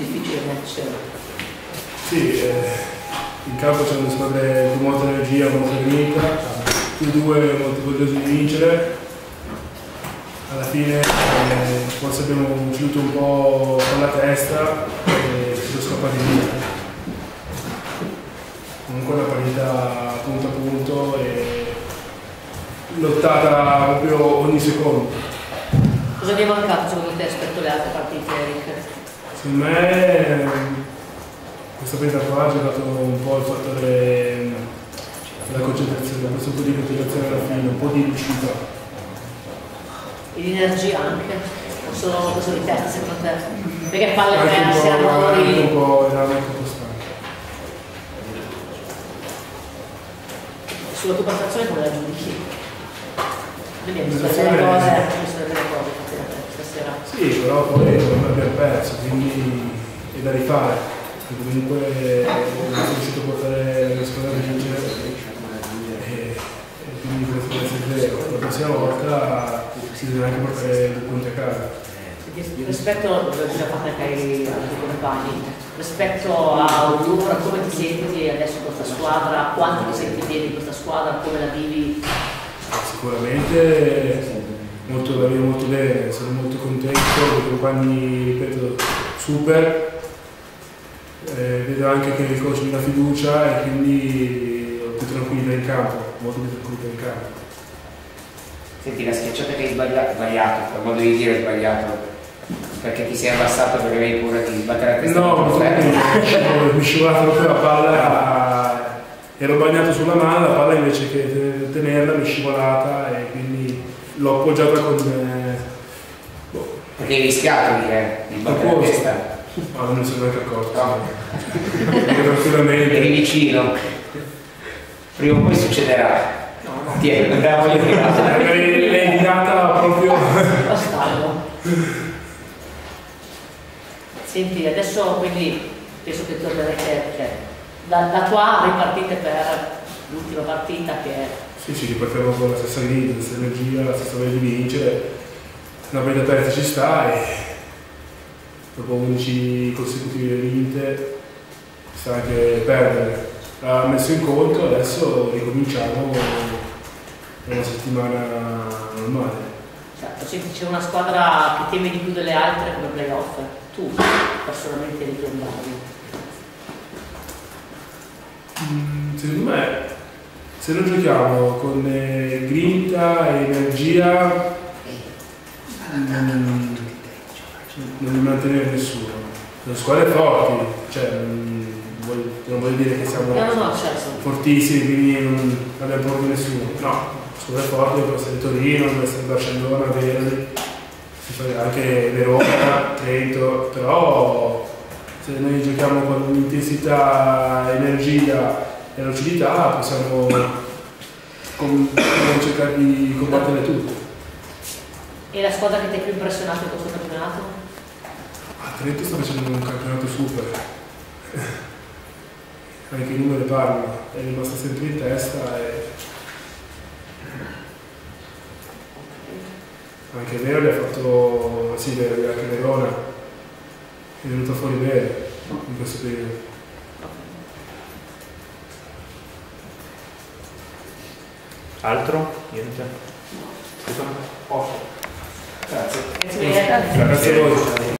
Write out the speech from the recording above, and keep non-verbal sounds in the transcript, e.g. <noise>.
difficile match. Sì, eh, in campo c'è una squadra di molta energia, molta grinta, tutti e due molto vogliosi di vincere. Alla fine eh, forse abbiamo chiuso un po' con la testa e si sono scappati via. Comunque una partita punto a punto e lottata proprio ogni secondo. Cosa vi è mancato secondo te rispetto alle altre partite, Eric? Secondo me questa partita qua ha giocato un po' il fattore della concentrazione, questo po' di concentrazione alla fine, un po' di lucidità. E di energia anche? O solo questo di testa secondo te? Perché palle perse, anche un errori... po', era anche un po' stanco. Sulla tua prestazione come la giudichi? Quindi sono Prestazione- delle cose, sono delle cose stasera. Sì, però poi non abbiamo perso, quindi è da rifare. E comunque non sono riuscito a portare la squadra a vincere e, quindi questo deve essere vero. La prossima volta si deve anche portare due punti a casa. Rispetto, l'ho già fatto anche ai compagni, rispetto a Aurora, come ti senti adesso con questa squadra, quanto ti senti bene in questa squadra, come la vivi? Sicuramente molto, vivo molto bene, sono molto contento, i compagni, ripeto, super. Eh, vedo anche che il coach mi dà fiducia e quindi ho più tranquillità in campo, molto più tranquillità in campo. Senti, la schiacciata che hai sbaglia- sbagliato, per modo di dire sbagliato, perché ti sei abbassato perché avevi paura di battere la testa No, purtroppo <laughs> mi è scivolato proprio la palla, ero bagnato sulla mano, la palla invece che tenerla mi è scivolata e quindi l'ho appoggiata con... eh, boh, Perché hai rischiato di, eh, di battere la testa. ma non mi sono neanche accorto. No. Perché Eri tranquillamente... vicino. Prima o poi succederà. Tieni, andiamo lì di casa. L'hai l'hai tirata proprio... Bastardo. Senti, adesso quindi penso che tornerete, cioè, la, la tua ripartite per l'ultima partita che è Sì, sì, ripartiamo con la stessa grinta, la stessa energia, la stessa voglia di vincere. Una bella terza ci sta e dopo 11 consecutive vinte sta anche perdere. L'ha messo in conto, adesso ricominciamo una settimana normale. Certo, senti, c'è una squadra che teme di più delle altre come playoff. Tu personalmente li trovavi. Mm, Secondo me, se non giochiamo con eh, grinta e energia, mm, non ne mantenere nessuno. Sono squadre forti, cioè, mm, non voglio dire che siamo No, no, certo. fortissimi, quindi non abbiamo paura di nessuno. No, squadre forti può essere Torino, può essere Barcellona, Verdi, fa anche Verona, <coughs> Trento, però se noi giochiamo con intensità, energia e lucidità possiamo com- cercare di combattere tutto. E la squadra che ti ha più impressionato in questo campionato? A Trento sta facendo un campionato super. Anche i numeri parlano, è rimasta sempre in testa e anche Verdi ha fatto, sì, anche Verona è venuta fuori bene in questo periodo. Altro? Niente? Grazie. Grazie. Grazie a voi.